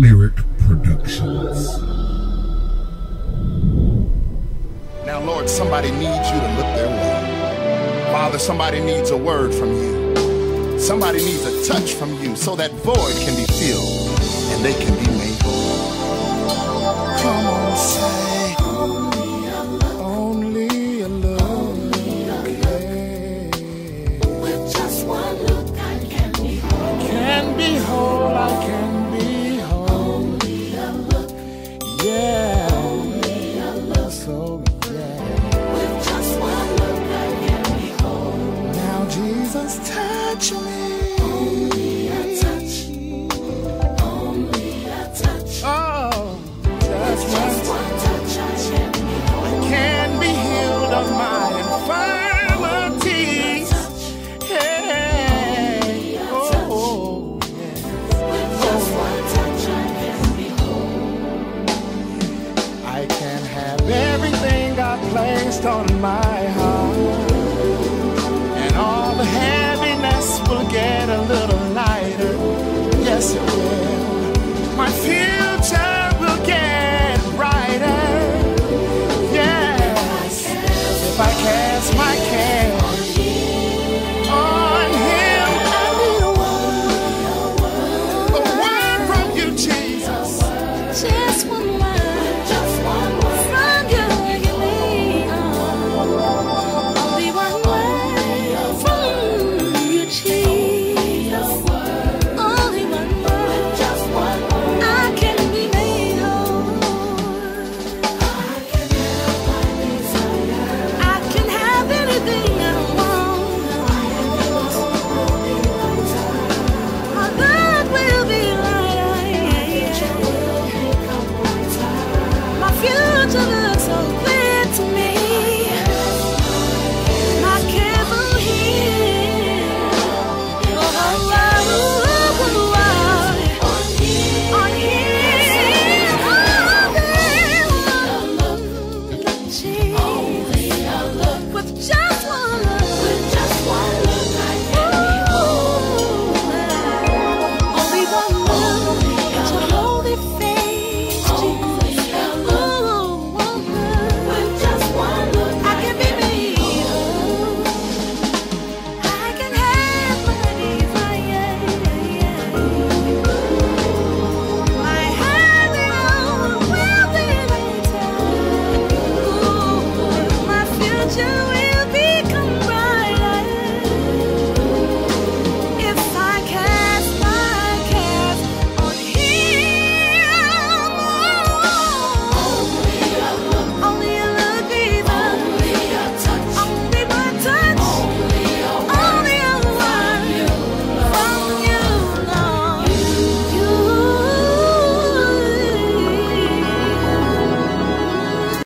Lyric Productions. Now, Lord, somebody needs you to look their way. Father, somebody needs a word from you. Somebody needs a touch from you so that void can be filled and they can be taste on my heart.